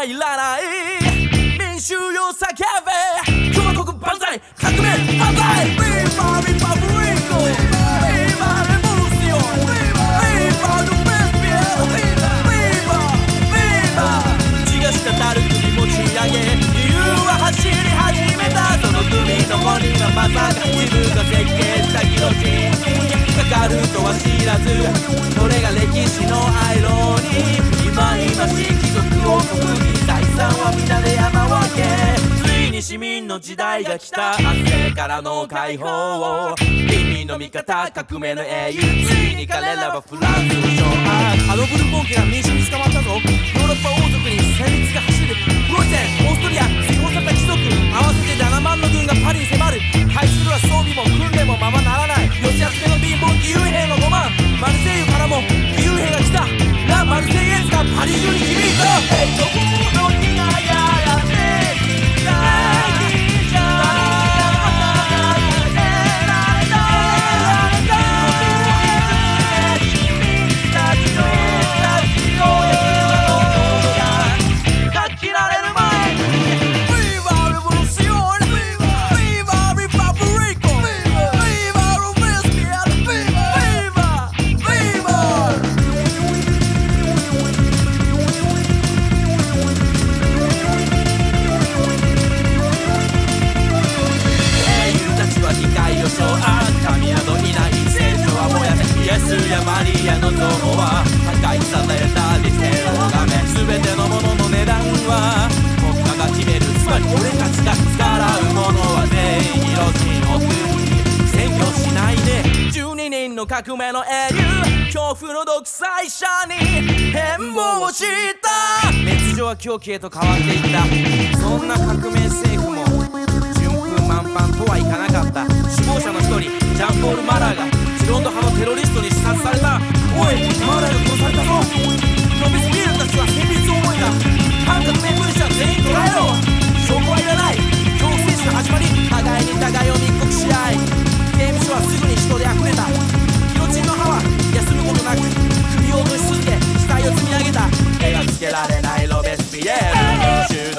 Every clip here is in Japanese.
はいらない。民市民の時代が来た。汗からの解放を。君の味方革命の英雄。ついに彼らはフランスの勝敗。あのブルボン家が民主に捕まったぞ。ヨーロッパ王族に戦慄が走る。プロイセン革命の英雄恐怖の独裁者に変貌した。熱情は狂気へと変わっていった。そんな革命政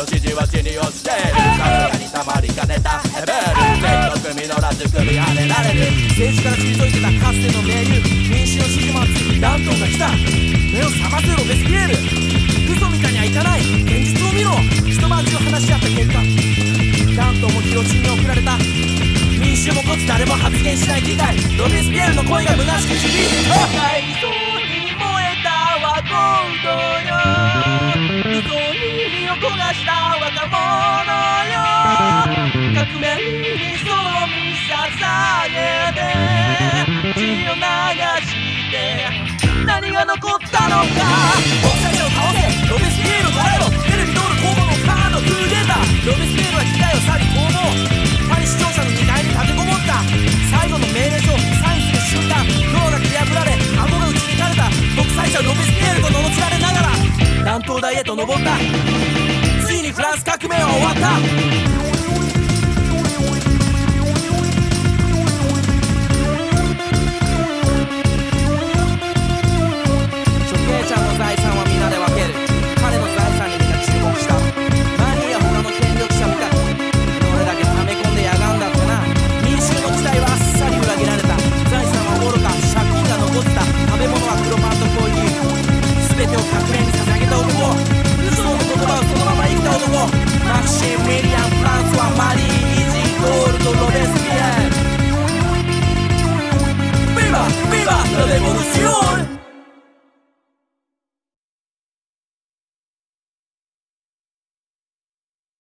の支持は地に落ちている体にたまりかねたヘベル全国実らず首跳ねられる政治から退いてたかつての盟友民衆の支持も厚いダントンが来た目を覚ませロベスピエール嘘みたいにはいかない現実を見ろ一晩中話し合った結果ダントンもギロチンに送られた民衆もこつ誰も発言しない議会ロビスピエールの声が虚しく響いてた内臓に燃えたはゴー革命にその身捧げて血を流して何が残ったのか。国際者を倒せ。ロビスピエルを捉えろ。テレビ通る攻防のカードクーデターロビスピエルは機械を去り攻防パリ視聴者の2階に立てこもった。最後の命令書サインする瞬間ドアが切り破られ顎が打ち抜かれた。独裁者ロビスピエールと罵られながら断頭台へと登った。ついにフランス革命は終わった。